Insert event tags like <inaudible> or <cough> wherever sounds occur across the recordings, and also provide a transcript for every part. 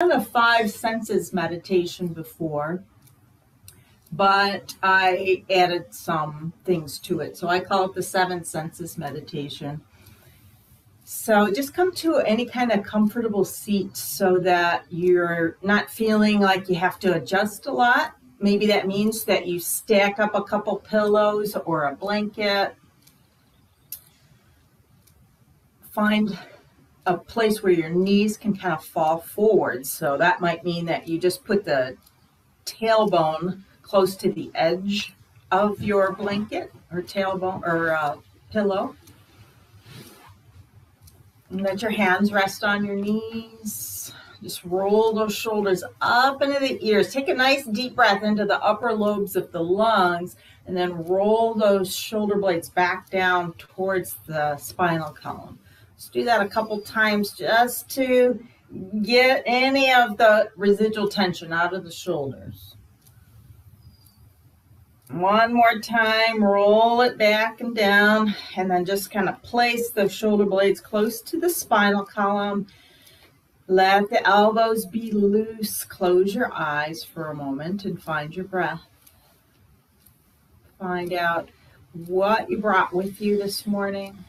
done a five senses meditation before, but I added some things to it. So I call it the seven senses meditation. So just come to any kind of comfortable seat so that you're not feeling like you have to adjust a lot. Maybe that means that you stack up a couple pillows or a blanket. Find a place where your knees can kind of fall forward. So that might mean that you just put the tailbone close to the edge of your blanket or tailbone or uh, pillow. And let your hands rest on your knees. Just roll those shoulders up into the ears. Take a nice deep breath into the upper lobes of the lungs and then roll those shoulder blades back down towards the spinal column. Do that a couple times just to get any of the residual tension out of the shoulders. One more time, roll it back and down, and then just kind of place the shoulder blades close to the spinal column. Let the elbows be loose. Close your eyes for a moment and find your breath. Find out what you brought with you this morning.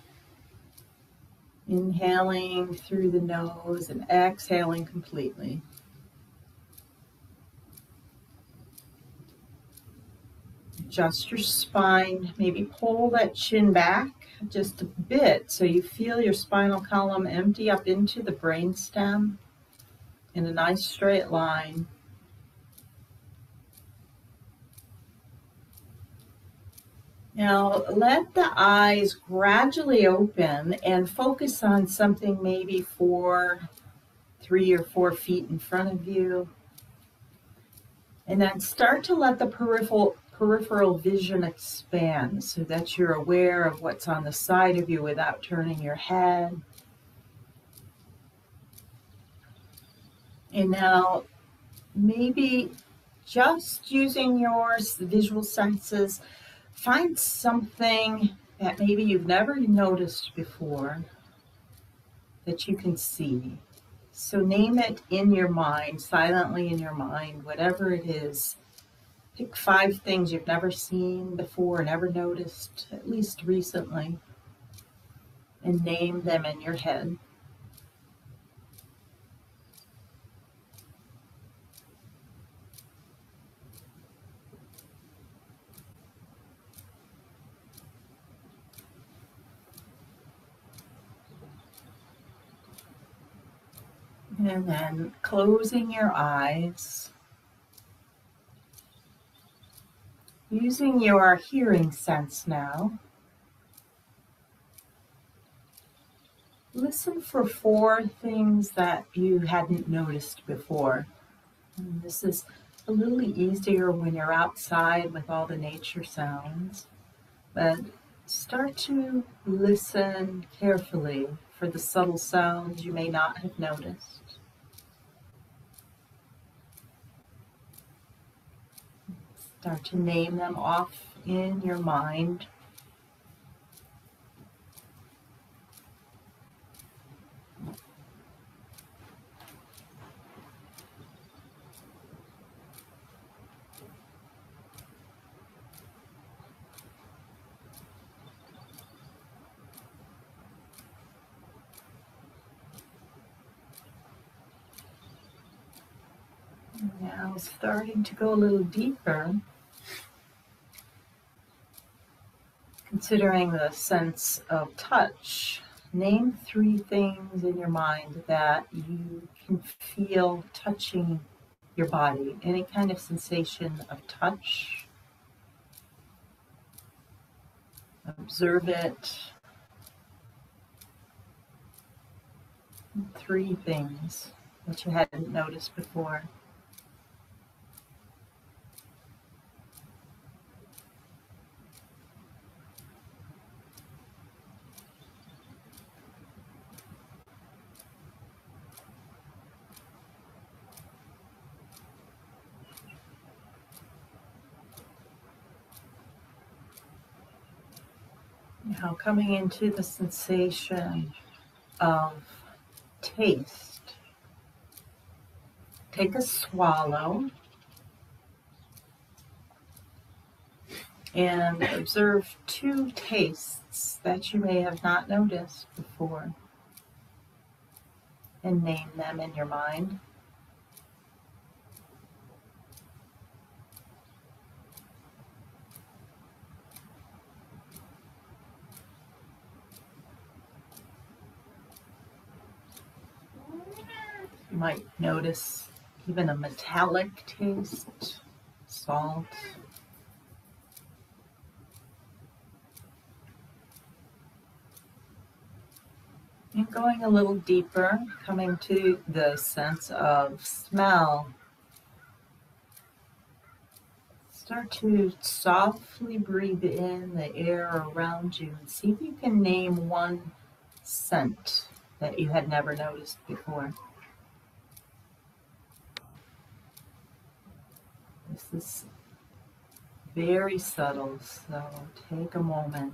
Inhaling through the nose and exhaling completely. Adjust your spine. Maybe pull that chin back just a bit so you feel your spinal column empty up into the brainstem in a nice straight line. Now let the eyes gradually open and focus on something maybe four, three or four feet in front of you. And then start to let the peripheral, peripheral vision expand so that you're aware of what's on the side of you without turning your head. And now maybe just using your visual senses find something that maybe you've never noticed before that you can see. So name it in your mind, silently in your mind, whatever it is. Pick five things you've never seen before, never noticed, at least recently, and name them in your head. And then closing your eyes. Using your hearing sense now. Listen for four things that you hadn't noticed before. And this is a little easier when you're outside with all the nature sounds, but start to listen carefully for the subtle sounds you may not have noticed. Start to name them off in your mind. Now starting to go a little deeper, considering the sense of touch, name three things in your mind that you can feel touching your body, any kind of sensation of touch. Observe it. Three things that you hadn't noticed before. Now coming into the sensation of taste. take a swallow and observe two tastes that you may have not noticed before and name them in your mind. Might notice even a metallic taste, salt. And going a little deeper, coming to the sense of smell. Start to softly breathe in the air around you and see if you can name one scent that you had never noticed before. Is very subtle, so take a moment.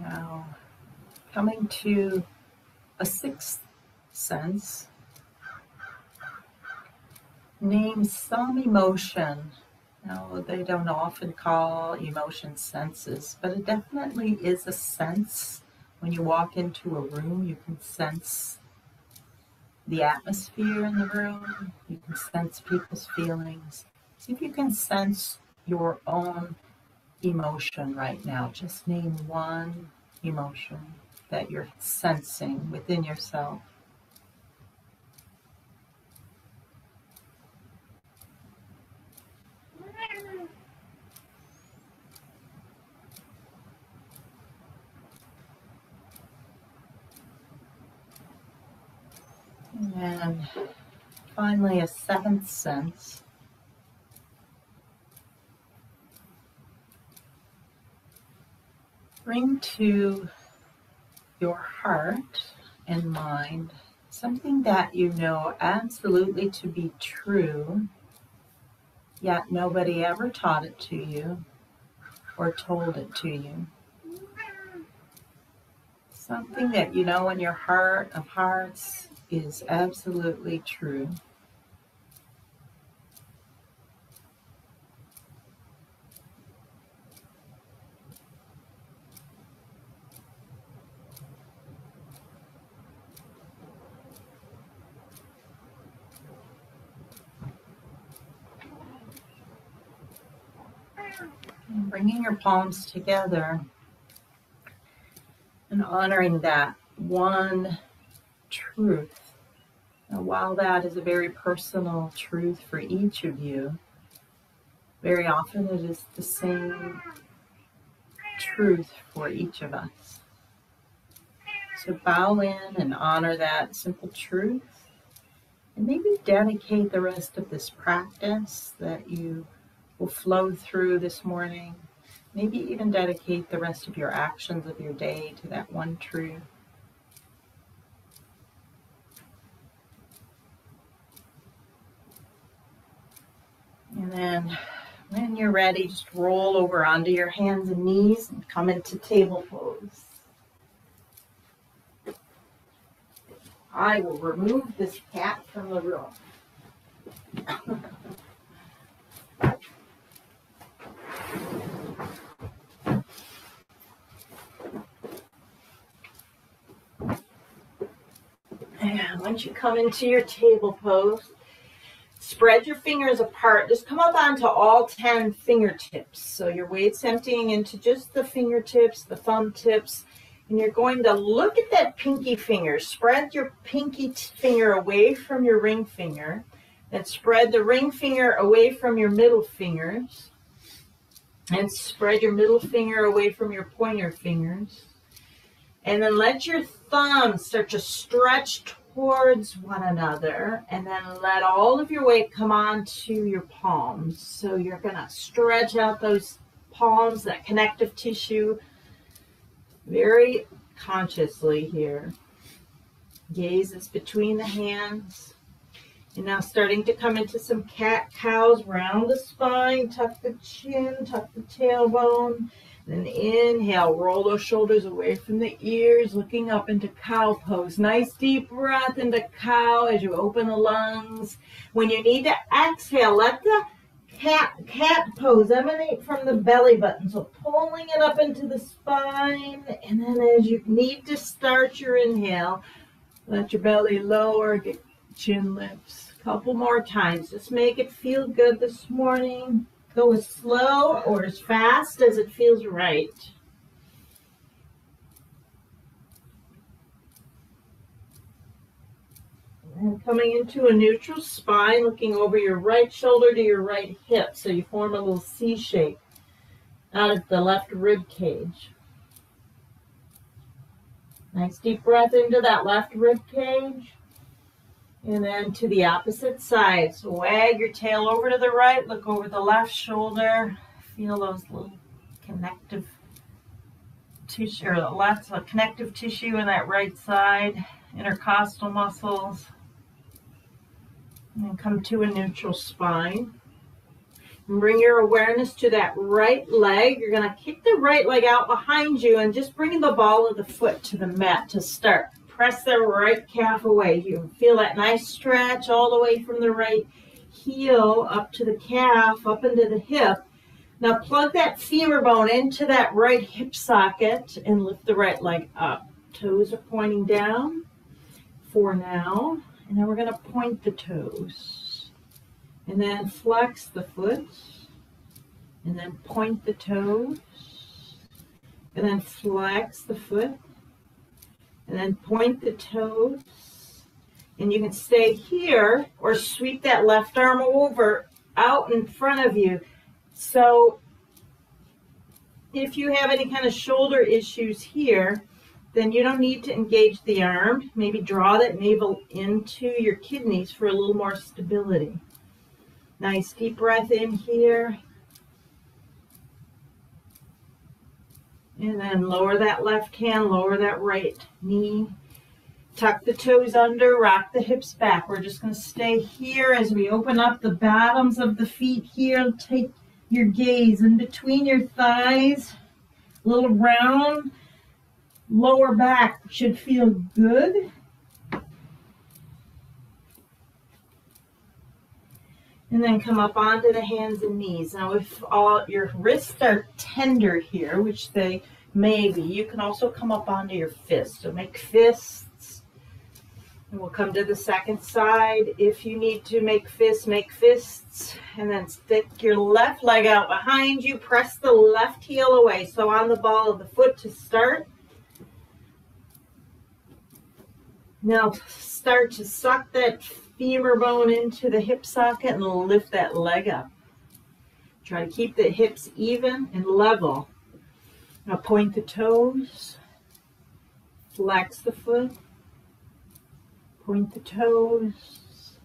Now, coming to a sixth sense, name some emotion. Now, they don't often call emotion senses, but it definitely is a sense. When you walk into a room, you can sense the atmosphere in the room, you can sense people's feelings. See if you can sense your own emotion right now. Just name one emotion that you're sensing within yourself. And finally, a seventh sense. Bring to your heart and mind something that you know absolutely to be true, yet nobody ever taught it to you or told it to you. Something that you know in your heart of hearts is absolutely true. Bringing your palms together and honoring that one truth. While that is a very personal truth for each of you, very often it is the same truth for each of us. So bow in and honor that simple truth. And maybe dedicate the rest of this practice that you will flow through this morning. Maybe even dedicate the rest of your actions of your day to that one truth. And then when you're ready, just roll over onto your hands and knees and come into table pose. I will remove this cat from the room. <laughs> and once you come into your table pose, Spread your fingers apart. Just come up onto all 10 fingertips. So your weight's emptying into just the fingertips, the thumb tips, and you're going to look at that pinky finger. Spread your pinky finger away from your ring finger. Then spread the ring finger away from your middle fingers. And spread your middle finger away from your pointer fingers. And then let your thumb start to stretch towards one another and then let all of your weight come onto your palms. So you're going to stretch out those palms, that connective tissue, very consciously here. Gaze is between the hands. And now starting to come into some cat cows, round the spine, tuck the chin, tuck the tailbone. Then inhale, roll those shoulders away from the ears, looking up into cow pose. Nice deep breath into cow as you open the lungs. When you need to exhale, let the cat cat pose emanate from the belly button. So pulling it up into the spine. And then as you need to start your inhale, let your belly lower, get chin lifts. Couple more times. Just make it feel good this morning. Go as slow or as fast as it feels right. And coming into a neutral spine, looking over your right shoulder to your right hip. So you form a little C shape out of the left rib cage. Nice deep breath into that left rib cage. And then to the opposite side. So wag your tail over to the right, look over the left shoulder. Feel those little connective tissue, or the left uh, connective tissue in that right side, intercostal muscles. And come to a neutral spine. And bring your awareness to that right leg. You're going to kick the right leg out behind you and just bring the ball of the foot to the mat to start press the right calf away. You feel that nice stretch all the way from the right heel up to the calf, up into the hip. Now plug that femur bone into that right hip socket and lift the right leg up. Toes are pointing down for now. And then we're going to point the toes. And then flex the foot. And then point the toes. And then flex the foot and then point the toes. And you can stay here or sweep that left arm over out in front of you. So if you have any kind of shoulder issues here, then you don't need to engage the arm. Maybe draw that navel into your kidneys for a little more stability. Nice deep breath in here. And then lower that left hand, lower that right knee. Tuck the toes under, rock the hips back. We're just going to stay here as we open up the bottoms of the feet here. Take your gaze in between your thighs. Little round lower back should feel good. And then come up onto the hands and knees. Now, if all your wrists are tender here, which they may be, you can also come up onto your fists. So make fists. And we'll come to the second side. If you need to make fists, make fists. And then stick your left leg out behind you. Press the left heel away. So on the ball of the foot to start. Now start to suck that femur bone into the hip socket and lift that leg up. Try to keep the hips even and level. Now point the toes, flex the foot, point the toes,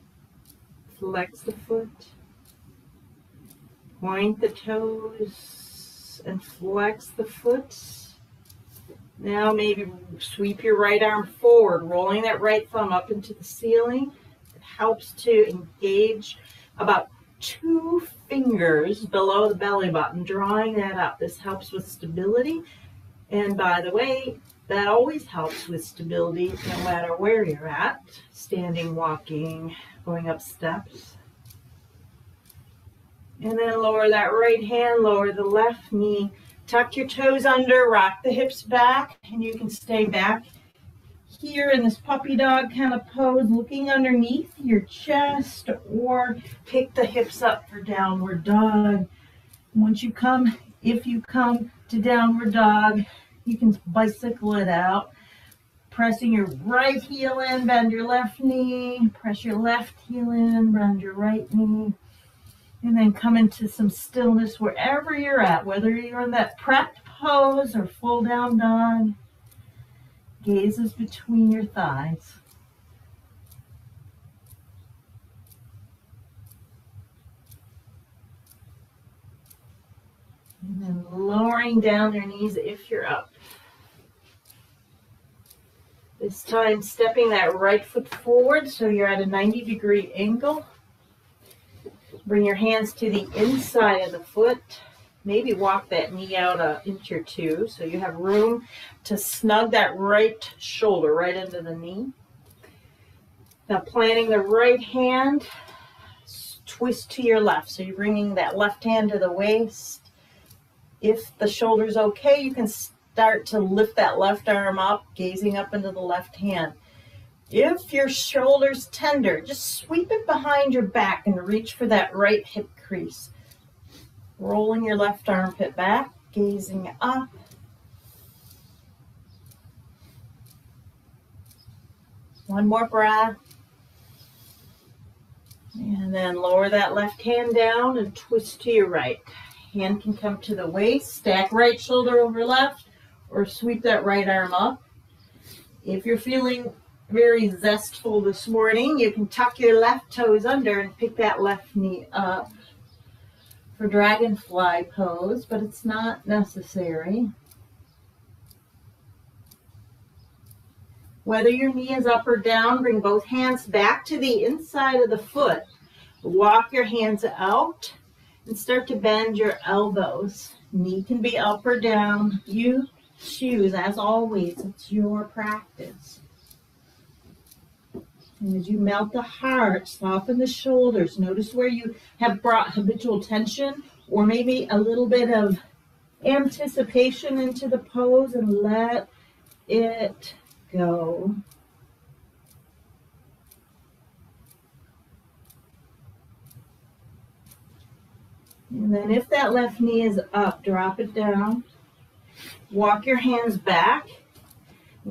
flex the foot, point the toes, and flex the foot. Now maybe sweep your right arm forward, rolling that right thumb up into the ceiling helps to engage about two fingers below the belly button, drawing that up. This helps with stability. And by the way, that always helps with stability no matter where you're at, standing, walking, going up steps. And then lower that right hand, lower the left knee, tuck your toes under, rock the hips back, and you can stay back here in this puppy dog kind of pose, looking underneath your chest or pick the hips up for downward dog. Once you come, if you come to downward dog, you can bicycle it out. Pressing your right heel in, bend your left knee, press your left heel in, bend your right knee, and then come into some stillness wherever you're at, whether you're in that prepped pose or full down dog. Gazes between your thighs. And then lowering down your knees if you're up. This time stepping that right foot forward so you're at a 90 degree angle. Bring your hands to the inside of the foot. Maybe walk that knee out an inch or two so you have room to snug that right shoulder right into the knee. Now planting the right hand, twist to your left. So you're bringing that left hand to the waist. If the shoulder's okay, you can start to lift that left arm up, gazing up into the left hand. If your shoulder's tender, just sweep it behind your back and reach for that right hip crease. Rolling your left armpit back, gazing up. One more breath. And then lower that left hand down and twist to your right. Hand can come to the waist, stack right shoulder over left, or sweep that right arm up. If you're feeling very zestful this morning, you can tuck your left toes under and pick that left knee up for dragonfly pose, but it's not necessary. Whether your knee is up or down, bring both hands back to the inside of the foot. Walk your hands out and start to bend your elbows. Knee can be up or down. You choose, as always, it's your practice. And as you melt the heart, soften the shoulders. Notice where you have brought habitual tension or maybe a little bit of anticipation into the pose and let it go. And then if that left knee is up, drop it down. Walk your hands back.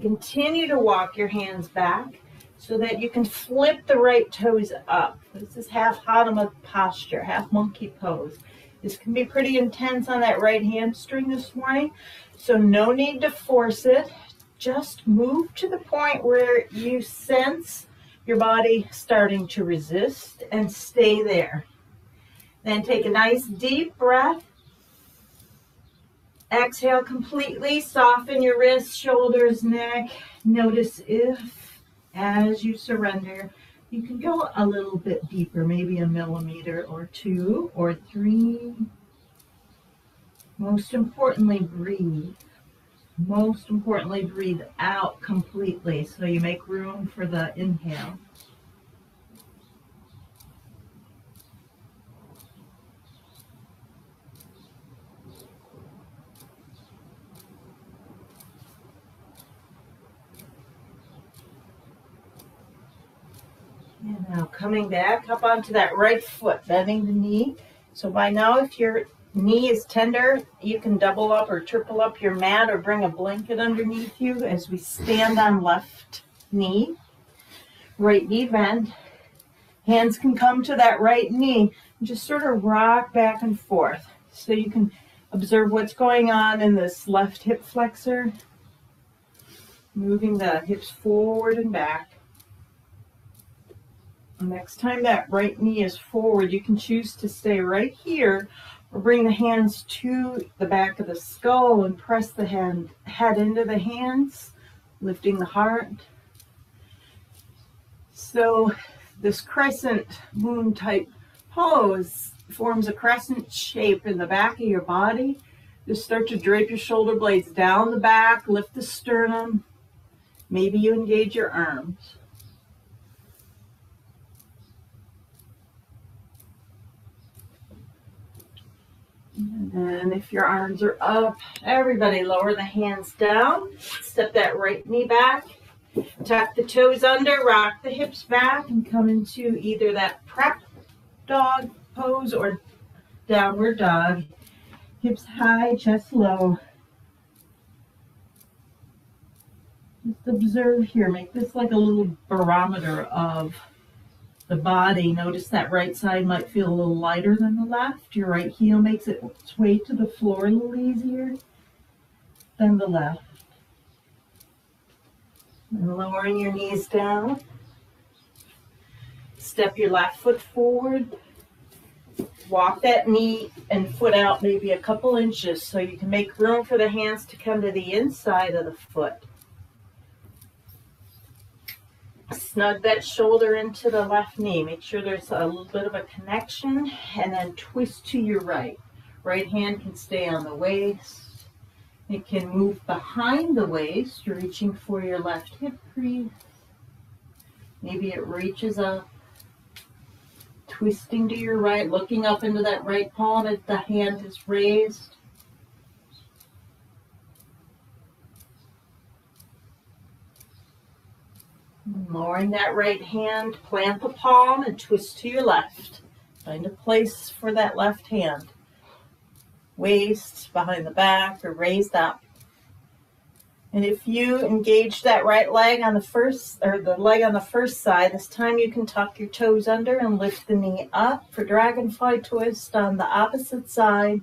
Continue to walk your hands back so that you can flip the right toes up. This is half Hanuman posture, half monkey pose. This can be pretty intense on that right hamstring this morning, so no need to force it. Just move to the point where you sense your body starting to resist and stay there. Then take a nice deep breath. Exhale completely, soften your wrists, shoulders, neck. Notice if, as you surrender, you can go a little bit deeper, maybe a millimeter or two or three. Most importantly, breathe. Most importantly, breathe out completely so you make room for the inhale. And now coming back up onto that right foot, bending the knee. So by now, if your knee is tender, you can double up or triple up your mat or bring a blanket underneath you as we stand on left knee. Right knee bend. Hands can come to that right knee and just sort of rock back and forth. So you can observe what's going on in this left hip flexor. Moving the hips forward and back. Next time that right knee is forward, you can choose to stay right here or bring the hands to the back of the skull and press the hand, head into the hands, lifting the heart. So this crescent moon type pose forms a crescent shape in the back of your body. Just start to drape your shoulder blades down the back, lift the sternum. Maybe you engage your arms. And if your arms are up, everybody lower the hands down. Step that right knee back. Tuck the toes under, rock the hips back, and come into either that prep dog pose or downward dog. Hips high, chest low. Just observe here. Make this like a little barometer of the body. Notice that right side might feel a little lighter than the left. Your right heel makes its way to the floor a little easier than the left. And lowering your knees down. Step your left foot forward. Walk that knee and foot out maybe a couple inches so you can make room for the hands to come to the inside of the foot. Snug that shoulder into the left knee. Make sure there's a little bit of a connection and then twist to your right. Right hand can stay on the waist. It can move behind the waist, reaching for your left hip crease. Maybe it reaches up, twisting to your right, looking up into that right palm as the hand is raised. Lowering that right hand, plant the palm and twist to your left. Find a place for that left hand. Waist behind the back or raised up. And if you engage that right leg on the first, or the leg on the first side, this time you can tuck your toes under and lift the knee up for dragonfly twist on the opposite side.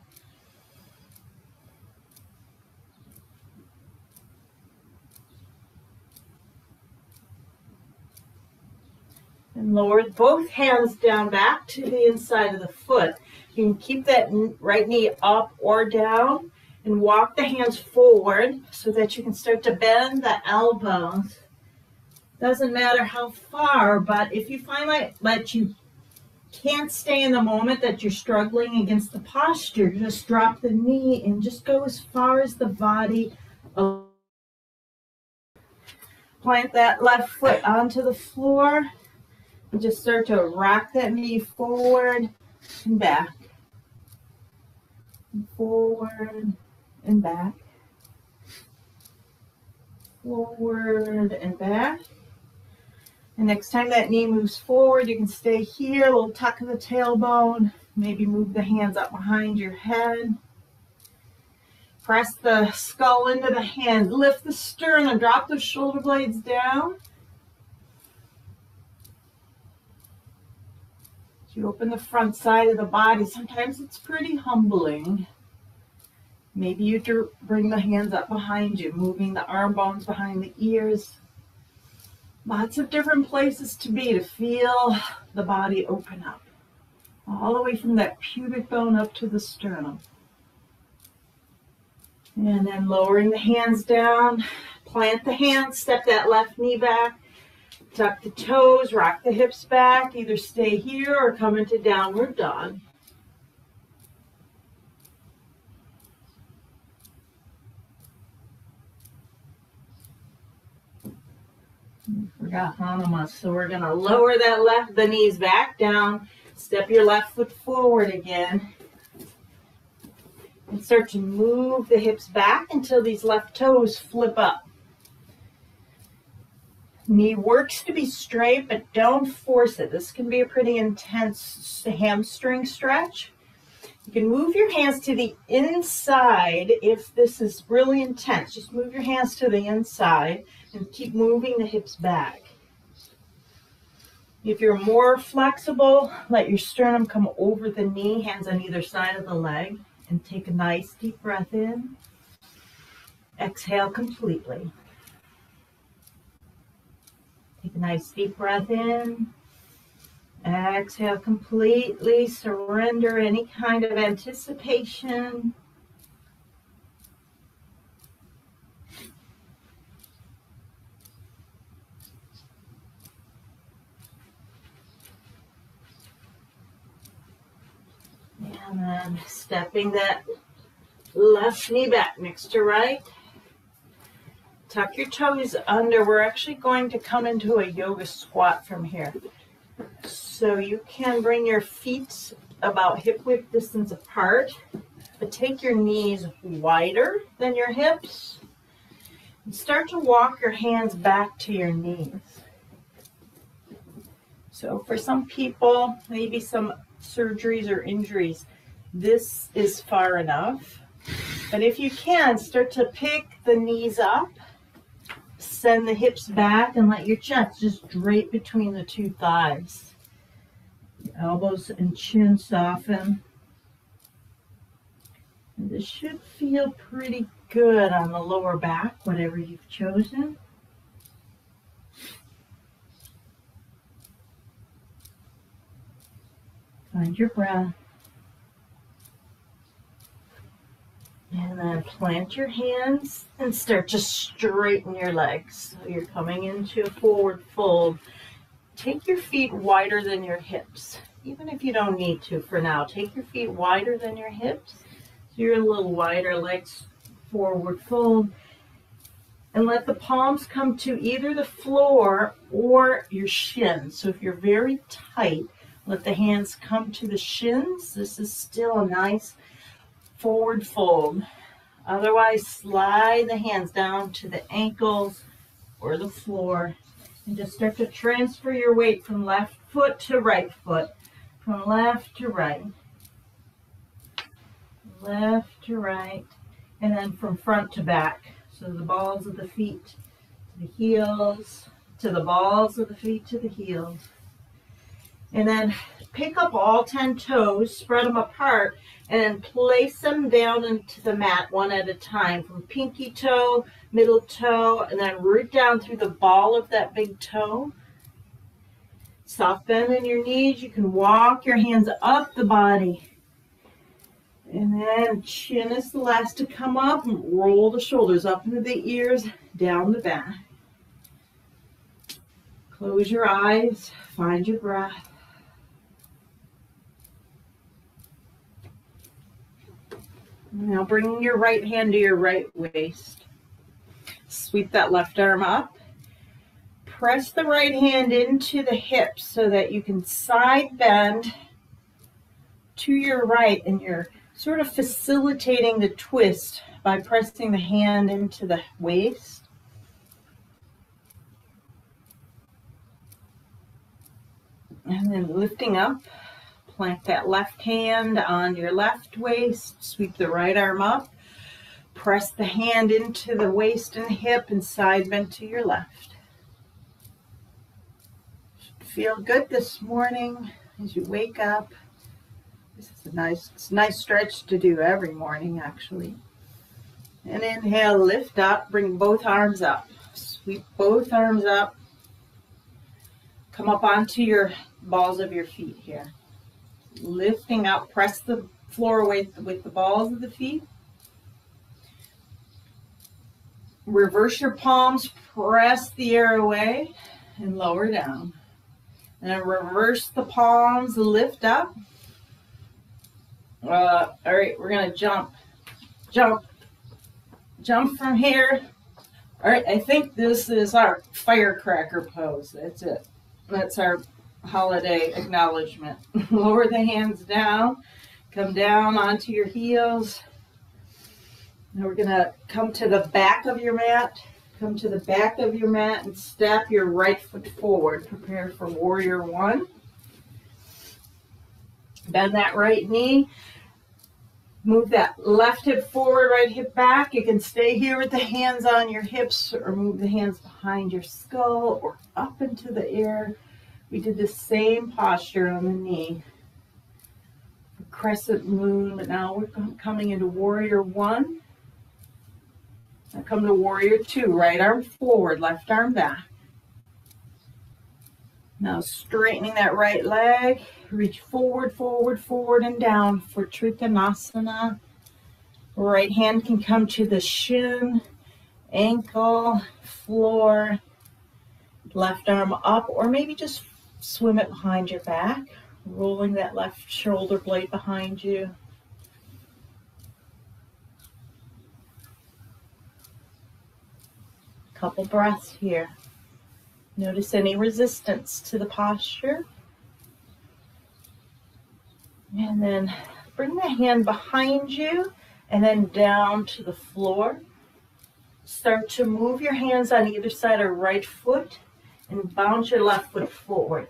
And lower both hands down back to the inside of the foot. You can keep that right knee up or down and walk the hands forward so that you can start to bend the elbows. Doesn't matter how far, but if you find like that you can't stay in the moment that you're struggling against the posture, just drop the knee and just go as far as the body. Plant that left foot onto the floor just start to rock that knee forward and back. Forward and back. Forward and back. And next time that knee moves forward, you can stay here, a little tuck of the tailbone. Maybe move the hands up behind your head. Press the skull into the hands. Lift the sternum. Drop the shoulder blades down. You open the front side of the body, sometimes it's pretty humbling. Maybe you bring the hands up behind you, moving the arm bones behind the ears. Lots of different places to be to feel the body open up. All the way from that pubic bone up to the sternum. And then lowering the hands down, plant the hands, step that left knee back, tuck the toes, rock the hips back, either stay here or come into downward dog. Forgot Hanuman. So we're going to lower that left, the knees back down. Step your left foot forward again. And start to move the hips back until these left toes flip up. Knee works to be straight, but don't force it. This can be a pretty intense hamstring stretch. You can move your hands to the inside if this is really intense. Just move your hands to the inside and keep moving the hips back. If you're more flexible, let your sternum come over the knee, hands on either side of the leg, and take a nice deep breath in. Exhale completely. Take a nice deep breath in. Exhale completely. Surrender any kind of anticipation. And then stepping that left knee back next to right. Tuck your toes under. We're actually going to come into a yoga squat from here. So you can bring your feet about hip width distance apart, but take your knees wider than your hips. And start to walk your hands back to your knees. So for some people, maybe some surgeries or injuries, this is far enough. But if you can, start to pick the knees up send the hips back and let your chest just drape between the two thighs. Elbows and chin soften. And this should feel pretty good on the lower back, whatever you've chosen. Find your breath. And then plant your hands and start to straighten your legs. So you're coming into a forward fold. Take your feet wider than your hips, even if you don't need to for now. Take your feet wider than your hips. So you're a little wider, legs forward fold. And let the palms come to either the floor or your shins. So if you're very tight, let the hands come to the shins. This is still a nice forward fold. Otherwise, slide the hands down to the ankles or the floor and just start to transfer your weight from left foot to right foot, from left to right, left to right, and then from front to back. So the balls of the feet to the heels, to the balls of the feet to the heels. And then pick up all 10 toes, spread them apart, and place them down into the mat one at a time from pinky toe, middle toe, and then root down through the ball of that big toe. Soft bend in your knees. You can walk your hands up the body. And then chin is the last to come up roll the shoulders up into the ears, down the back. Close your eyes, find your breath. Now bring your right hand to your right waist. Sweep that left arm up. Press the right hand into the hips so that you can side bend to your right and you're sort of facilitating the twist by pressing the hand into the waist. And then lifting up Plant that left hand on your left waist. Sweep the right arm up. Press the hand into the waist and hip and side bend to your left. Feel good this morning as you wake up. This is a nice, it's a nice stretch to do every morning actually. And inhale, lift up, bring both arms up. Sweep both arms up. Come up onto your balls of your feet here lifting up, press the floor with, with the balls of the feet. Reverse your palms, press the air away and lower down. And then reverse the palms, lift up. Uh, all right, we're gonna jump, jump, jump from here. All right, I think this is our firecracker pose. That's it. That's our holiday acknowledgement. <laughs> Lower the hands down, come down onto your heels. Now we're going to come to the back of your mat. Come to the back of your mat and step your right foot forward. Prepare for warrior one. Bend that right knee. Move that left hip forward, right hip back. You can stay here with the hands on your hips or move the hands behind your skull or up into the air. We did the same posture on the knee. Crescent moon, but now we're coming into warrior one. Now come to warrior two, right arm forward, left arm back. Now straightening that right leg, reach forward, forward, forward, and down for Trikonasana. Right hand can come to the shin, ankle, floor, left arm up, or maybe just swim it behind your back, rolling that left shoulder blade behind you. Couple breaths here. Notice any resistance to the posture. And then bring the hand behind you and then down to the floor. Start to move your hands on either side of right foot and bounce your left foot forward.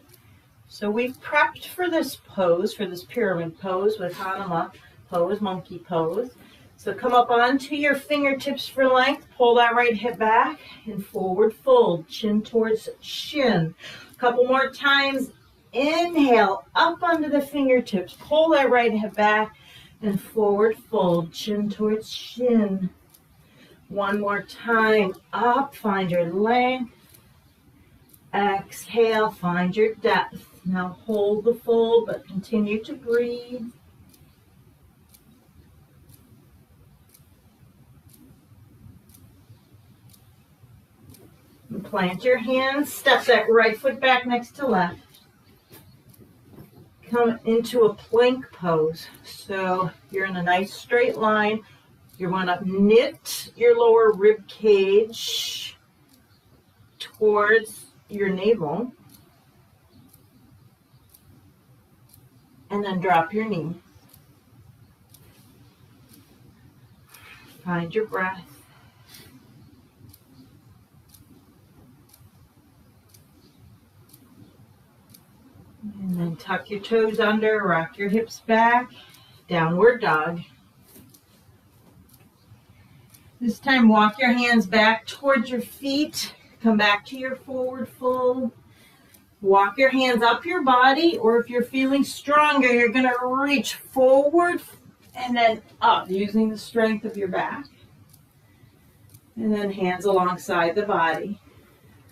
So we've prepped for this pose, for this pyramid pose with Hanuman pose, monkey pose. So come up onto your fingertips for length, pull that right hip back and forward fold, chin towards shin. A couple more times, inhale, up onto the fingertips, pull that right hip back and forward fold, chin towards shin. One more time, up, find your length. Exhale, find your depth. Now hold the fold, but continue to breathe. And plant your hands, step that right foot back next to left. Come into a plank pose. So you're in a nice straight line. You want to knit your lower rib cage towards your navel. And then drop your knee. Find your breath. And then tuck your toes under, rock your hips back, downward dog. This time walk your hands back towards your feet, come back to your forward fold. Walk your hands up your body, or if you're feeling stronger, you're gonna reach forward and then up using the strength of your back. And then hands alongside the body.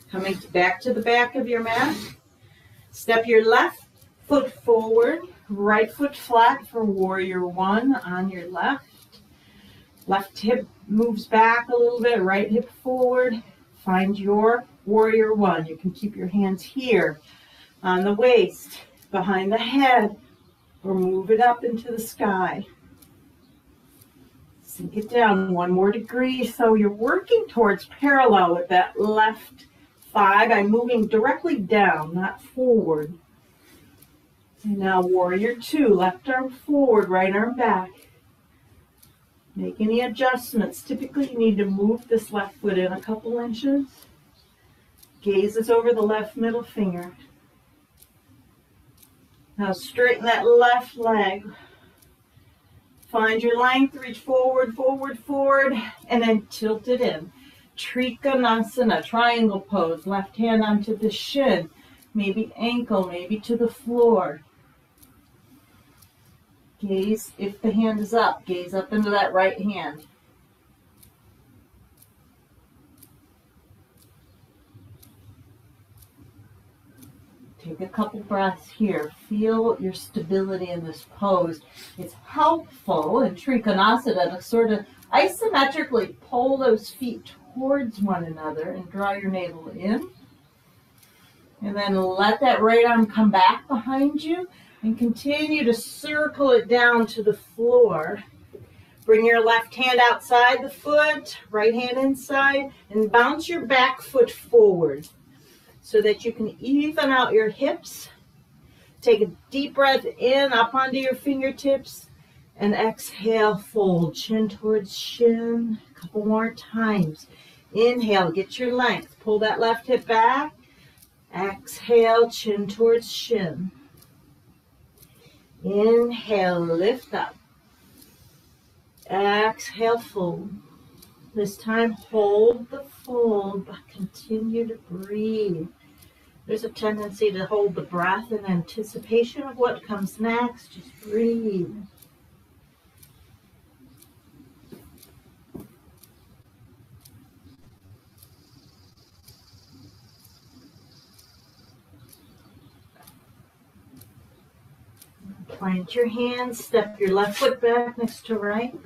Coming back to the back of your mat. Step your left foot forward, right foot flat for warrior one on your left. Left hip moves back a little bit, right hip forward. Find your warrior one. You can keep your hands here on the waist, behind the head, or move it up into the sky. Sink it down one more degree. So you're working towards parallel with that left thigh by moving directly down, not forward. And now warrior two, left arm forward, right arm back. Make any adjustments. Typically you need to move this left foot in a couple inches. Gaze is over the left middle finger. Now straighten that left leg. Find your length, reach forward, forward, forward, and then tilt it in. Trikonasana, triangle pose, left hand onto the shin, maybe ankle, maybe to the floor. Gaze, if the hand is up, gaze up into that right hand. Take a couple breaths here. Feel your stability in this pose. It's helpful in Trikonasana to sort of isometrically pull those feet towards one another and draw your navel in. And then let that right arm come back behind you and continue to circle it down to the floor. Bring your left hand outside the foot, right hand inside, and bounce your back foot forward so that you can even out your hips. Take a deep breath in, up onto your fingertips, and exhale, fold chin towards shin. A couple more times. Inhale, get your length. Pull that left hip back. Exhale, chin towards shin. Inhale, lift up. Exhale, fold. This time, hold the fold, but continue to breathe. There's a tendency to hold the breath in anticipation of what comes next. Just breathe. Plant your hands, step your left foot back next to right.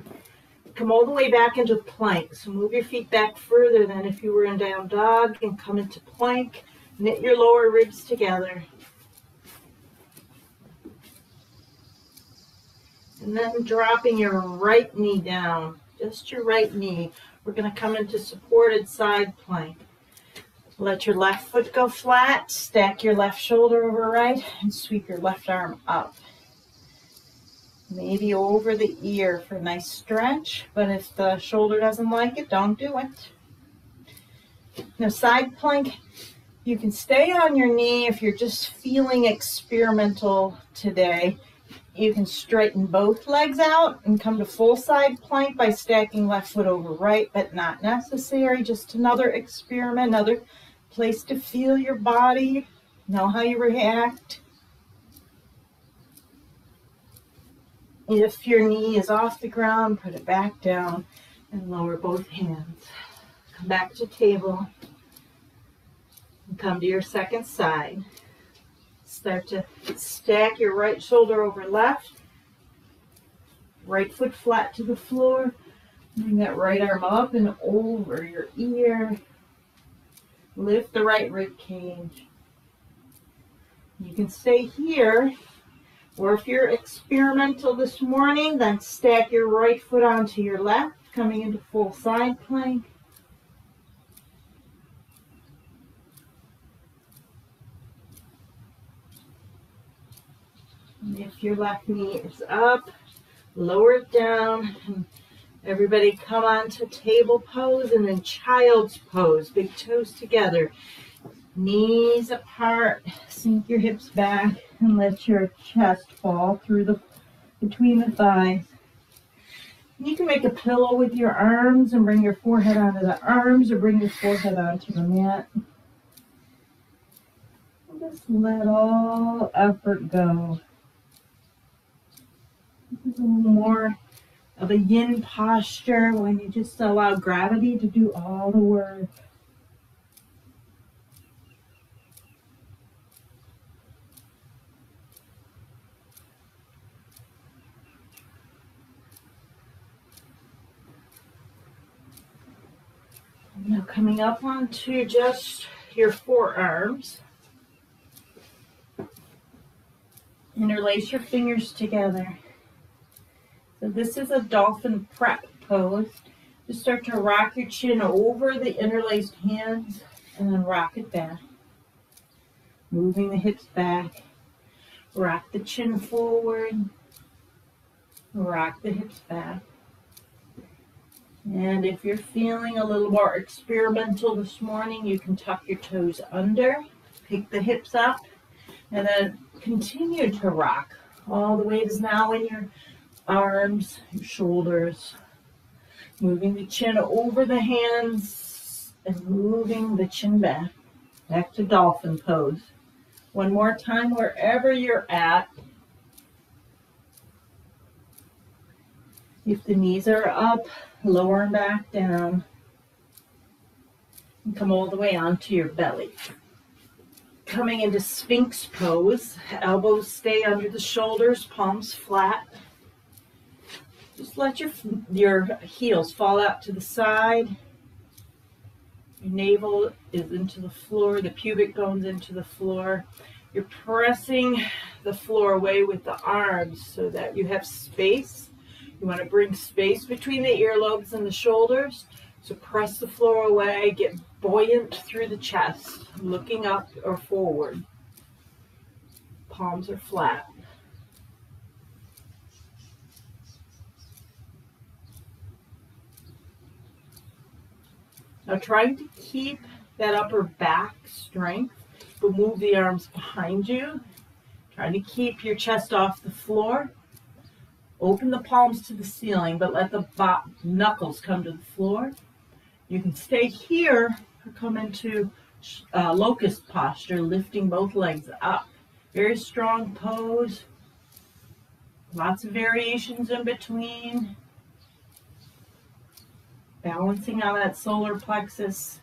Come all the way back into plank. So move your feet back further than if you were in down dog and come into plank. Knit your lower ribs together. And then dropping your right knee down, just your right knee. We're going to come into supported side plank. Let your left foot go flat, stack your left shoulder over right, and sweep your left arm up. Maybe over the ear for a nice stretch, but if the shoulder doesn't like it, don't do it. Now side plank, you can stay on your knee if you're just feeling experimental today. You can straighten both legs out and come to full side plank by stacking left foot over right, but not necessary. Just another experiment, another place to feel your body, know how you react. If your knee is off the ground, put it back down and lower both hands. Come back to table. And come to your second side. Start to stack your right shoulder over left. Right foot flat to the floor. Bring that right arm up and over your ear. Lift the right rib cage. You can stay here, or if you're experimental this morning, then stack your right foot onto your left, coming into full side plank. And if your left knee is up, lower it down. Everybody come on to table pose and then child's pose. Big toes together. Knees apart. Sink your hips back and let your chest fall through the between the thighs. You can make a pillow with your arms and bring your forehead onto the arms or bring your forehead onto the mat. Just let all effort go. This is a little more of a yin posture when you just allow gravity to do all the work. Now coming up onto just your forearms. Interlace your fingers together. So this is a dolphin prep pose. Just start to rock your chin over the interlaced hands and then rock it back. Moving the hips back. Rock the chin forward. Rock the hips back. And if you're feeling a little more experimental this morning, you can tuck your toes under, pick the hips up, and then continue to rock. All the weight is now in your arms, your shoulders, moving the chin over the hands and moving the chin back, back to dolphin pose. One more time, wherever you're at. If the knees are up, lower them back down. And come all the way onto your belly. Coming into Sphinx pose, elbows stay under the shoulders, palms flat. Just let your, your heels fall out to the side. Your navel is into the floor, the pubic bone's into the floor. You're pressing the floor away with the arms so that you have space. You want to bring space between the earlobes and the shoulders. So press the floor away, get buoyant through the chest, looking up or forward. Palms are flat. Now trying to keep that upper back strength, but move the arms behind you. Trying to keep your chest off the floor. Open the palms to the ceiling, but let the knuckles come to the floor. You can stay here or come into uh, locust posture, lifting both legs up. Very strong pose. Lots of variations in between balancing on that solar plexus.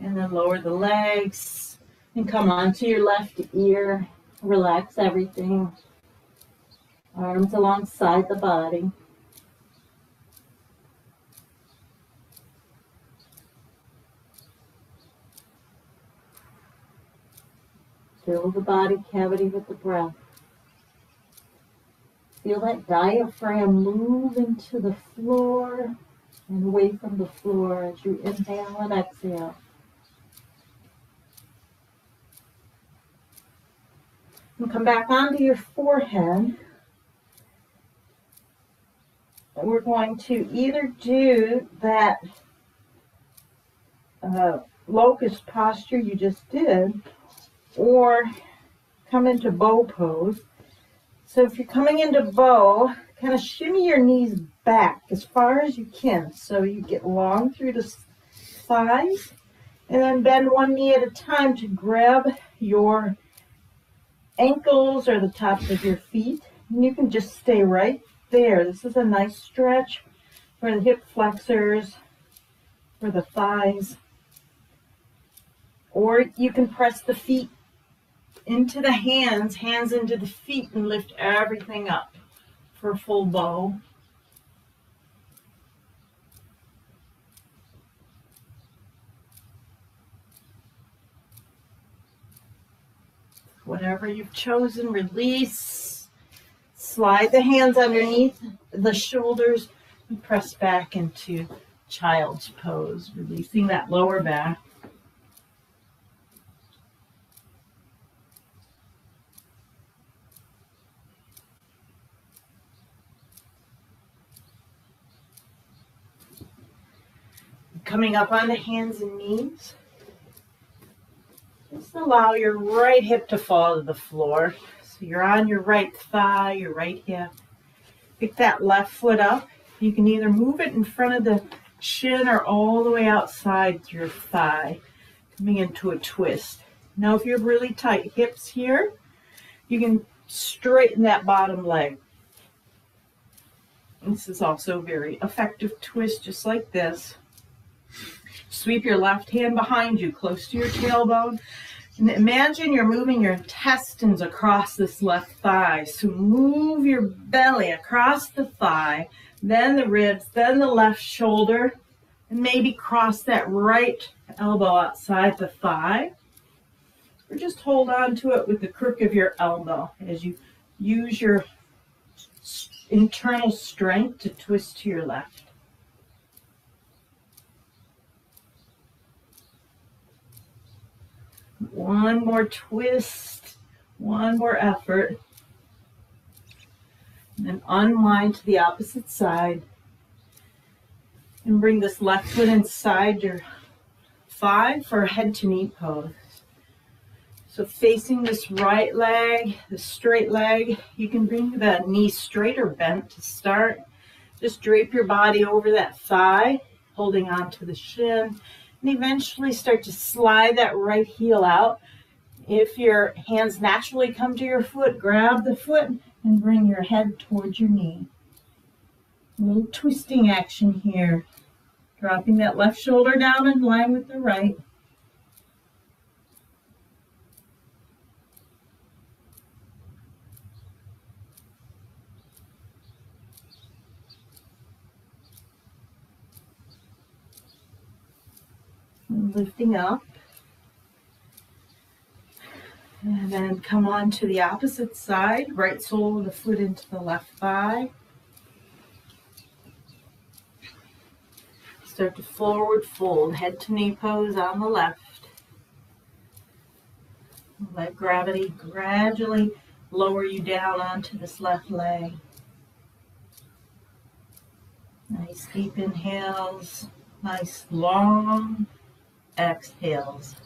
And then lower the legs and come onto your left ear. Relax everything. Arms alongside the body. Fill the body cavity with the breath. Feel that diaphragm move into the floor and away from the floor as you inhale and exhale. And come back onto your forehead. And we're going to either do that uh, locust posture you just did or come into bow pose so if you're coming into bow, kind of shimmy your knees back as far as you can. So you get long through the thighs and then bend one knee at a time to grab your ankles or the tops of your feet. And you can just stay right there. This is a nice stretch for the hip flexors, for the thighs. Or you can press the feet into the hands, hands into the feet, and lift everything up for full bow. Whatever you've chosen, release. Slide the hands underneath the shoulders and press back into child's pose, releasing that lower back. Coming up on the hands and knees. Just allow your right hip to fall to the floor. So you're on your right thigh, your right hip. Pick that left foot up. You can either move it in front of the shin or all the way outside your thigh, coming into a twist. Now, if you have really tight hips here, you can straighten that bottom leg. This is also a very effective twist, just like this. Sweep your left hand behind you, close to your tailbone. And imagine you're moving your intestines across this left thigh. So move your belly across the thigh, then the ribs, then the left shoulder, and maybe cross that right elbow outside the thigh. Or just hold on to it with the crook of your elbow as you use your internal strength to twist to your left. One more twist, one more effort. And then unwind to the opposite side. And bring this left foot inside your thigh for a head to knee pose. So facing this right leg, the straight leg, you can bring the knee straight or bent to start. Just drape your body over that thigh, holding on to the shin and eventually start to slide that right heel out. If your hands naturally come to your foot, grab the foot and bring your head towards your knee. A little twisting action here. Dropping that left shoulder down in line with the right. Lifting up. And then come on to the opposite side, right sole of the foot into the left thigh. Start to forward fold, head to knee pose on the left. Let gravity gradually lower you down onto this left leg. Nice deep inhales, nice long exhales.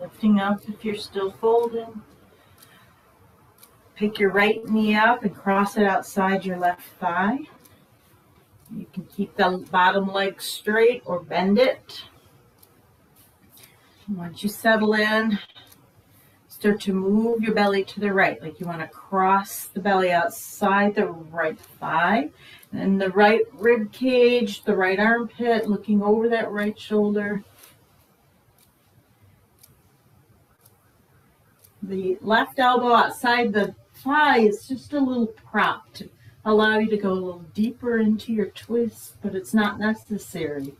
lifting up if you're still folding. Pick your right knee up and cross it outside your left thigh. Keep the bottom leg straight or bend it. Once you settle in, start to move your belly to the right, like you want to cross the belly outside the right thigh. And the right rib cage, the right armpit, looking over that right shoulder. The left elbow outside the thigh is just a little prop to allow you to go a little deeper into your twist, but it's not necessary.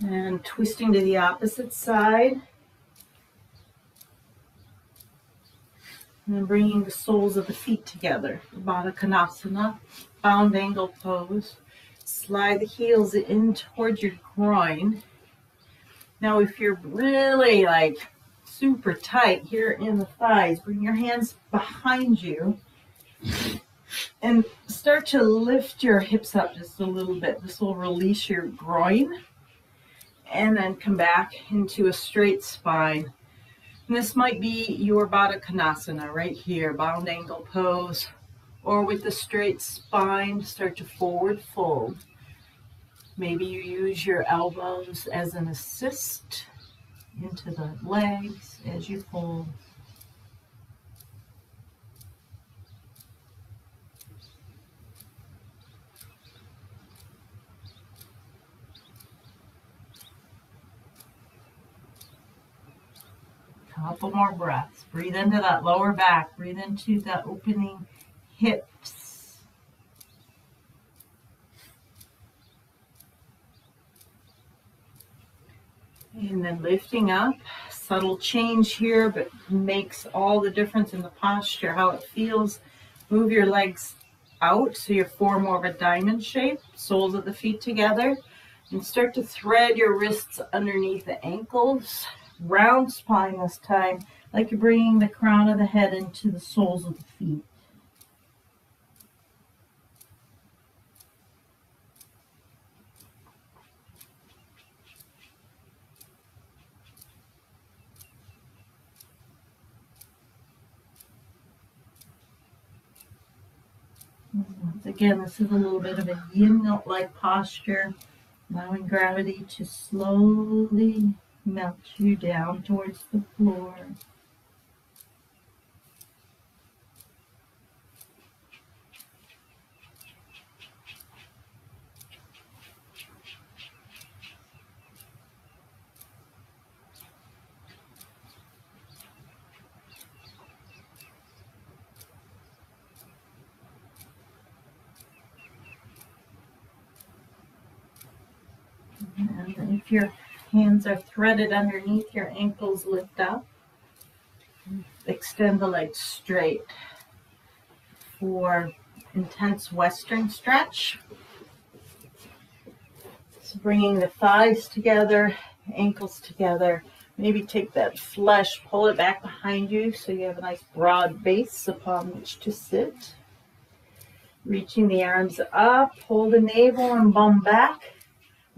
And twisting to the opposite side. And bringing the soles of the feet together, Baddha Konasana bound angle pose. Slide the heels in towards your groin. Now, if you're really like super tight here in the thighs, bring your hands behind you and start to lift your hips up just a little bit. This will release your groin and then come back into a straight spine. And this might be your Baddha Konasana right here, bound angle pose or with the straight spine, start to forward fold. Maybe you use your elbows as an assist into the legs as you pull. Couple more breaths. Breathe into that lower back. Breathe into that opening hips. And then lifting up, subtle change here, but makes all the difference in the posture, how it feels. Move your legs out so you form more of a diamond shape, soles of the feet together, and start to thread your wrists underneath the ankles. Round spine this time, like you're bringing the crown of the head into the soles of the feet. Once again, this is a little bit of a yin-like posture, allowing gravity to slowly melt you down towards the floor. And if your hands are threaded underneath your ankles, lift up. Extend the legs straight for intense western stretch. So bringing the thighs together, ankles together. Maybe take that flesh, pull it back behind you so you have a nice broad base upon which to sit. Reaching the arms up, pull the navel and bum back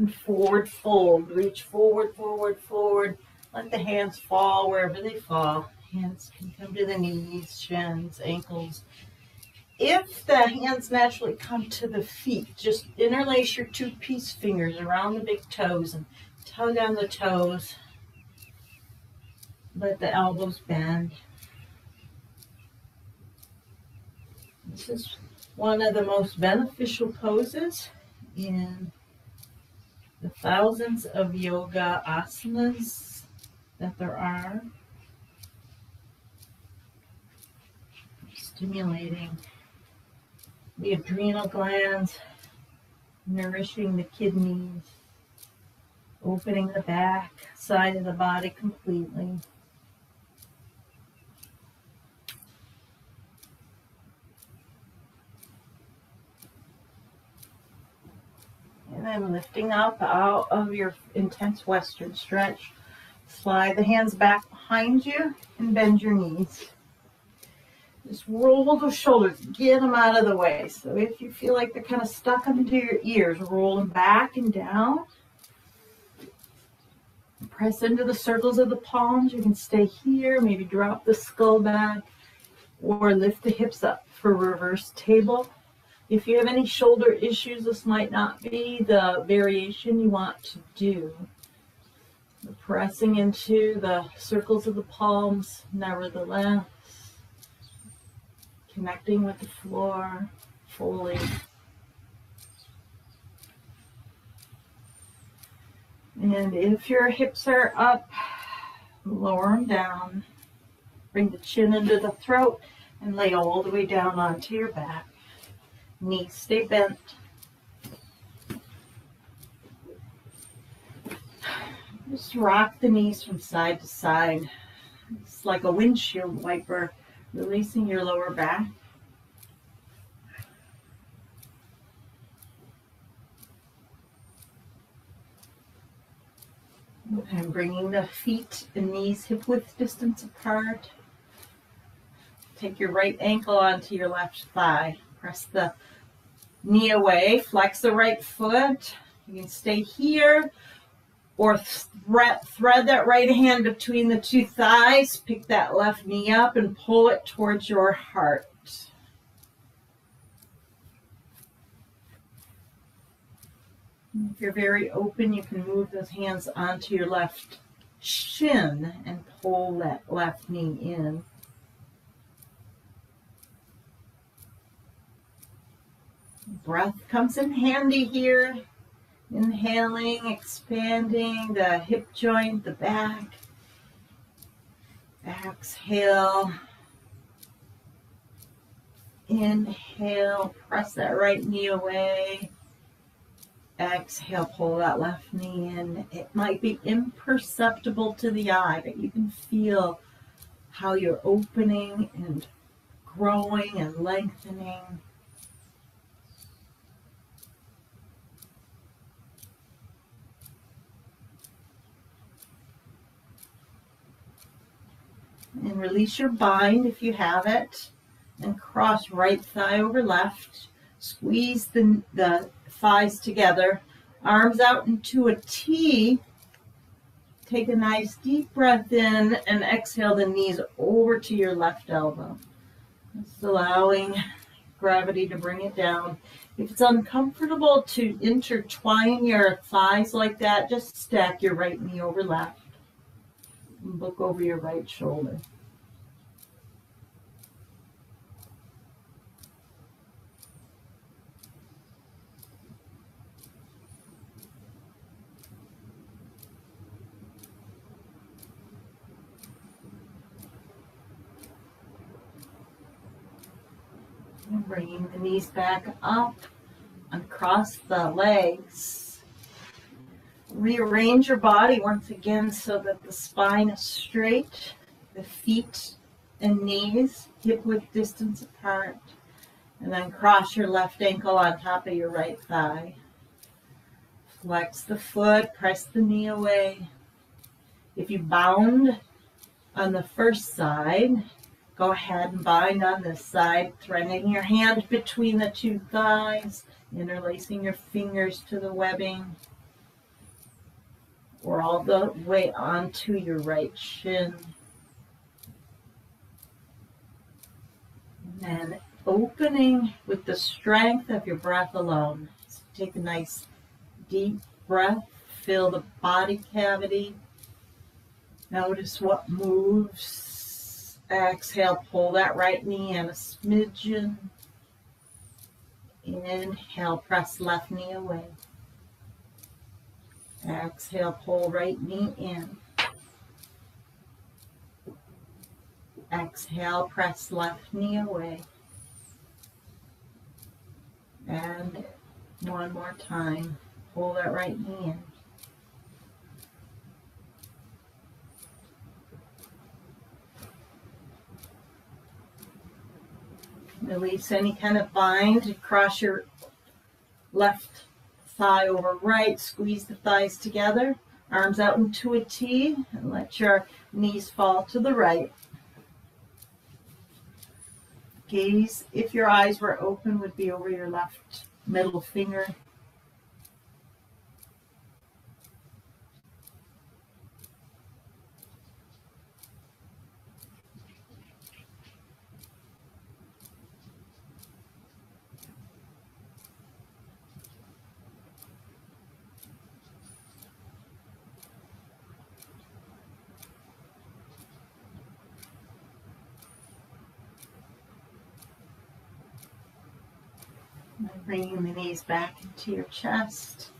forward fold. Reach forward, forward, forward. Let the hands fall wherever they fall. Hands can come to the knees, shins, ankles. If the hands naturally come to the feet, just interlace your two peace fingers around the big toes and tug on the toes. Let the elbows bend. This is one of the most beneficial poses in the thousands of yoga asanas that there are, stimulating the adrenal glands, nourishing the kidneys, opening the back side of the body completely. And then lifting up out of your intense western stretch. Slide the hands back behind you and bend your knees. Just roll those shoulders, get them out of the way. So if you feel like they're kind of stuck into your ears, roll them back and down. Press into the circles of the palms. You can stay here, maybe drop the skull back, or lift the hips up for reverse table. If you have any shoulder issues, this might not be the variation you want to do. Pressing into the circles of the palms, nevertheless. Connecting with the floor fully. And if your hips are up, lower them down. Bring the chin into the throat and lay all the way down onto your back. Knees stay bent. Just rock the knees from side to side. It's like a windshield wiper, releasing your lower back. And bringing the feet and knees hip width distance apart. Take your right ankle onto your left thigh. Press the knee away, flex the right foot. You can stay here or thread, thread that right hand between the two thighs. Pick that left knee up and pull it towards your heart. If you're very open, you can move those hands onto your left shin and pull that left knee in. Breath comes in handy here. Inhaling, expanding the hip joint, the back. Exhale. Inhale, press that right knee away. Exhale, pull that left knee in. It might be imperceptible to the eye, but you can feel how you're opening and growing and lengthening. And release your bind if you have it. And cross right thigh over left. Squeeze the, the thighs together. Arms out into a T. Take a nice deep breath in and exhale the knees over to your left elbow. Just allowing gravity to bring it down. If it's uncomfortable to intertwine your thighs like that, just stack your right knee over left. Look over your right shoulder. Bringing the knees back up across the legs. Rearrange your body once again so that the spine is straight, the feet and knees hip width distance apart, and then cross your left ankle on top of your right thigh. Flex the foot, press the knee away. If you bound on the first side, go ahead and bind on this side, threading your hand between the two thighs, interlacing your fingers to the webbing or all the way onto your right shin. And opening with the strength of your breath alone. So take a nice deep breath, fill the body cavity. Notice what moves. Exhale, pull that right knee in a smidgen. Inhale, press left knee away. Exhale, pull right knee in. Exhale, press left knee away. And one more time, pull that right knee in. Release any kind of bind across your left thigh over right, squeeze the thighs together, arms out into a T, and let your knees fall to the right. Gaze, if your eyes were open, would be over your left middle finger. Bringing the knees back into your chest.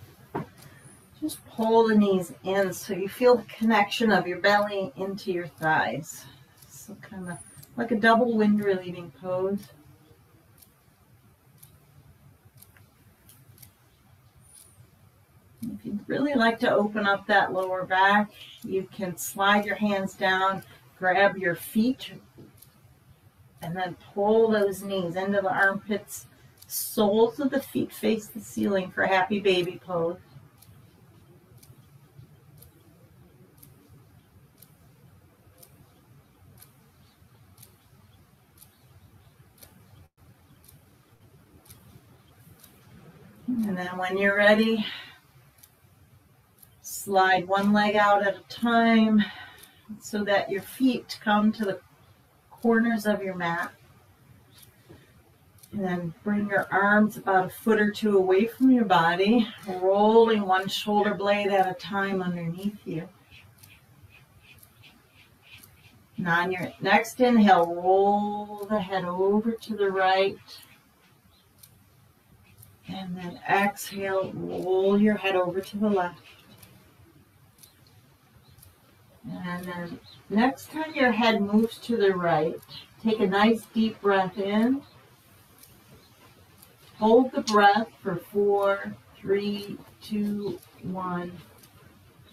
Just pull the knees in so you feel the connection of your belly into your thighs. So kind of like a double wind relieving pose. If you'd really like to open up that lower back, you can slide your hands down, grab your feet, and then pull those knees into the armpits Soles of the feet face the ceiling for happy baby pose. And then when you're ready, slide one leg out at a time so that your feet come to the corners of your mat. And then bring your arms about a foot or two away from your body, rolling one shoulder blade at a time underneath you. And on your next inhale, roll the head over to the right. And then exhale, roll your head over to the left. And then next time your head moves to the right, take a nice deep breath in. Hold the breath for four, three, two, one.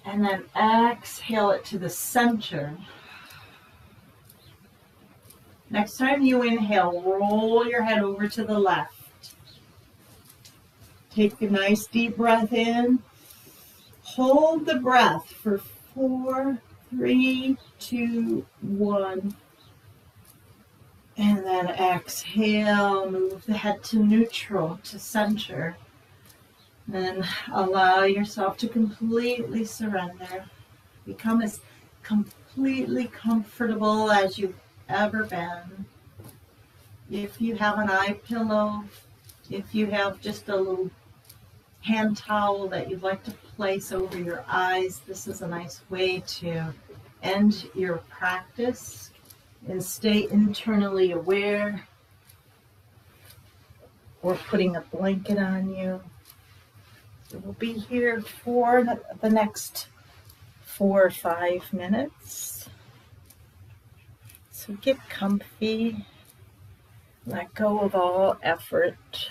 And then exhale it to the center. Next time you inhale, roll your head over to the left. Take a nice deep breath in. Hold the breath for four, three, two, one. And then exhale, move the head to neutral, to center. Then allow yourself to completely surrender. Become as completely comfortable as you've ever been. If you have an eye pillow, if you have just a little hand towel that you'd like to place over your eyes, this is a nice way to end your practice and stay internally aware or putting a blanket on you. So we'll be here for the next four or five minutes. So get comfy, let go of all effort.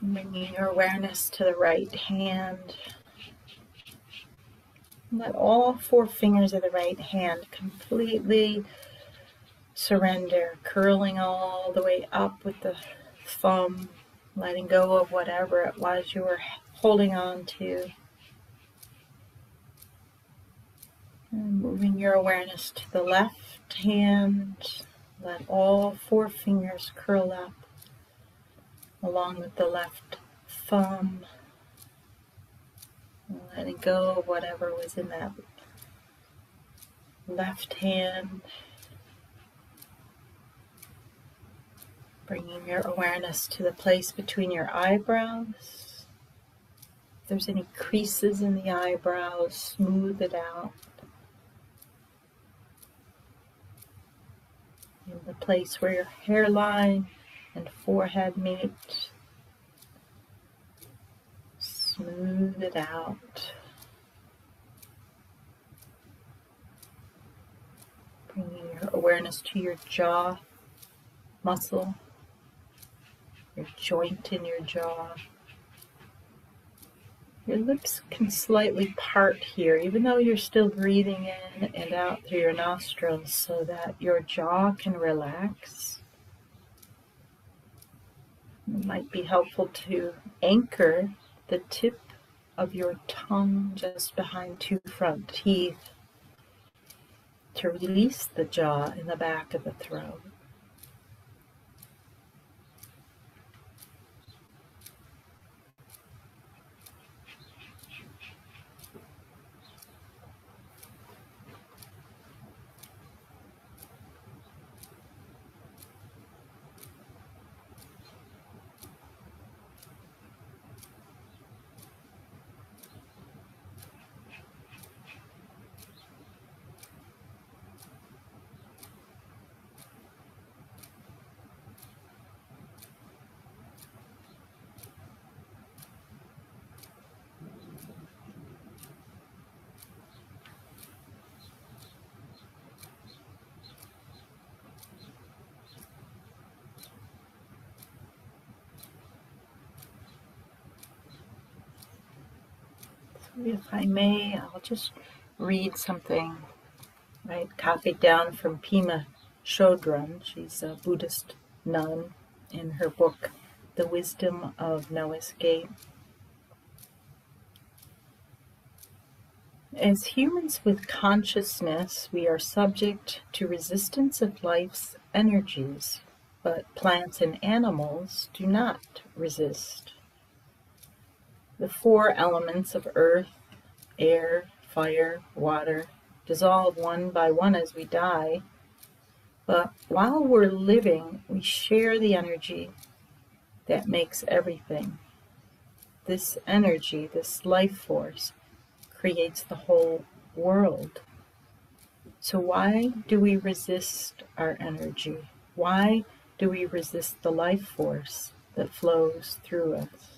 Bringing your awareness to the right hand. Let all four fingers of the right hand completely surrender, curling all the way up with the thumb, letting go of whatever it was you were holding on to. And moving your awareness to the left hand, let all four fingers curl up along with the left thumb, letting go of whatever was in that left hand. Bringing your awareness to the place between your eyebrows. If there's any creases in the eyebrows, smooth it out. In the place where your hairline and forehead meet. Smooth it out. Bringing your awareness to your jaw muscle, your joint in your jaw. Your lips can slightly part here, even though you're still breathing in and out through your nostrils, so that your jaw can relax. It might be helpful to anchor the tip of your tongue just behind two front teeth to release the jaw in the back of the throat. If I may, I'll just read something I copied down from Pema Chodron. She's a Buddhist nun in her book, The Wisdom of No Escape. As humans with consciousness, we are subject to resistance of life's energies, but plants and animals do not resist. The four elements of earth, air, fire, water dissolve one by one as we die. But while we're living, we share the energy that makes everything. This energy, this life force, creates the whole world. So, why do we resist our energy? Why do we resist the life force that flows through us?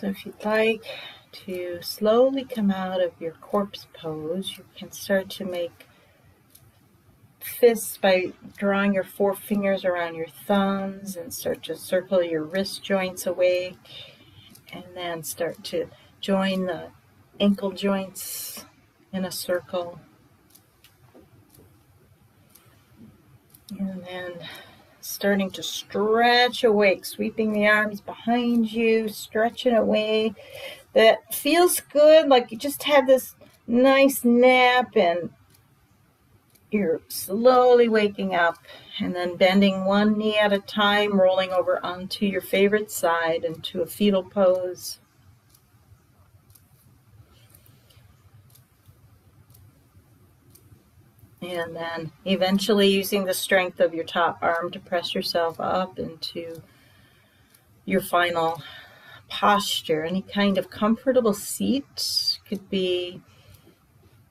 So if you'd like to slowly come out of your corpse pose, you can start to make fists by drawing your four fingers around your thumbs and start to circle your wrist joints awake and then start to join the ankle joints in a circle. And then starting to stretch awake, sweeping the arms behind you, stretching away. That feels good, like you just had this nice nap and you're slowly waking up and then bending one knee at a time, rolling over onto your favorite side into a fetal pose. And then eventually using the strength of your top arm to press yourself up into your final posture. Any kind of comfortable seat could be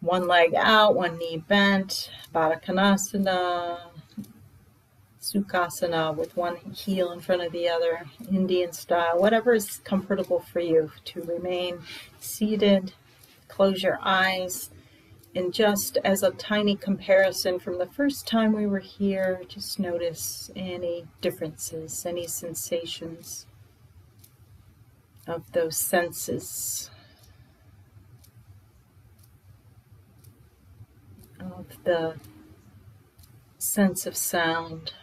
one leg out, one knee bent, Baddha Konasana, Sukhasana with one heel in front of the other, Indian style, whatever is comfortable for you to remain seated. Close your eyes and just as a tiny comparison from the first time we were here, just notice any differences, any sensations of those senses, of the sense of sound.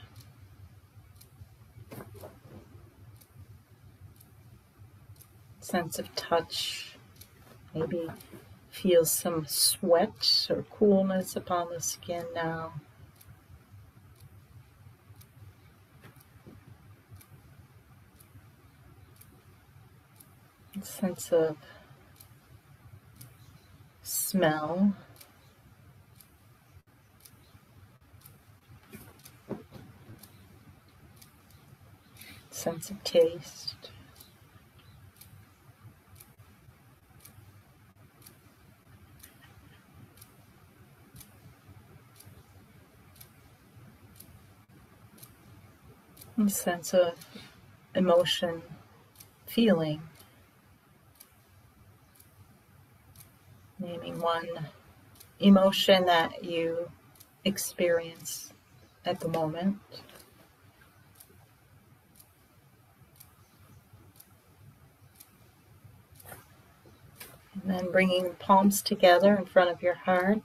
Sense of touch, maybe Feel some sweat or coolness upon the skin now. A sense of smell. Sense of taste. Sense of emotion, feeling. Naming one emotion that you experience at the moment. And then bringing the palms together in front of your heart.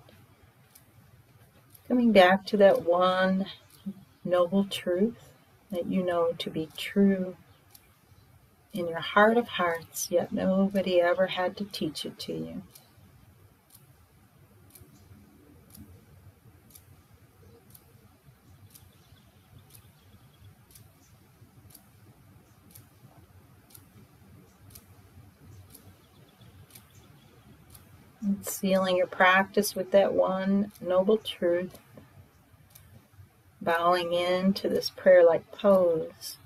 Coming back to that one noble truth that you know to be true in your heart of hearts, yet nobody ever had to teach it to you. And sealing your practice with that one noble truth bowing into this prayer like pose.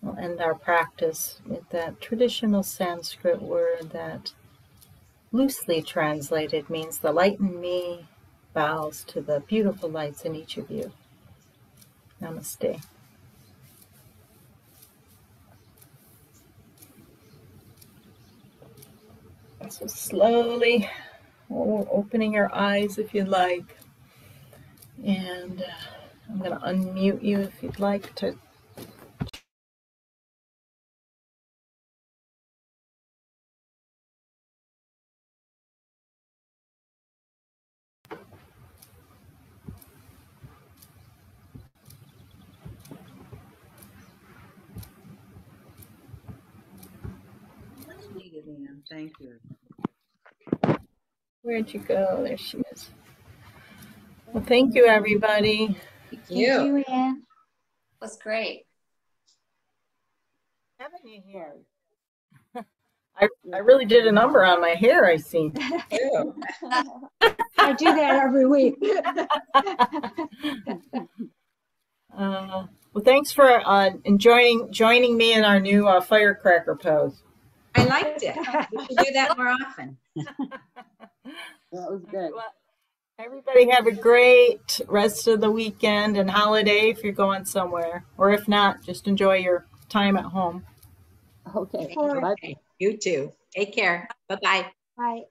We'll end our practice with that traditional Sanskrit word that, loosely translated, means the light in me bows to the beautiful lights in each of you. Namaste. So slowly opening your eyes if you like. And uh, I'm going to unmute you if you'd like to. Thank you. Where'd you go? There she is. Well, thank you, everybody. Thank you. you, Anne. Was great. Having you here. <laughs> I, I really did a number on my hair, I see. <laughs> <laughs> I do that every week. Uh, well, thanks for uh, enjoying joining me in our new uh, firecracker pose. I liked it. We should do that more often. That was good. Well, everybody have a great rest of the weekend and holiday if you're going somewhere, or if not, just enjoy your time at home. Okay. Or- Bye. You too. Take care. Bye-bye. Bye.